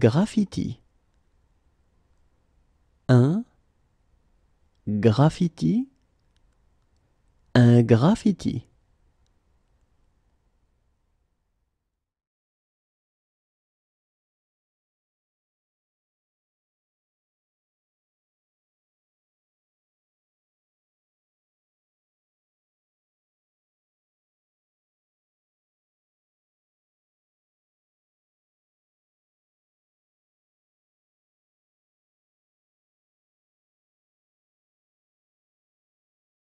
graffiti. Un graffiti. Un graffiti.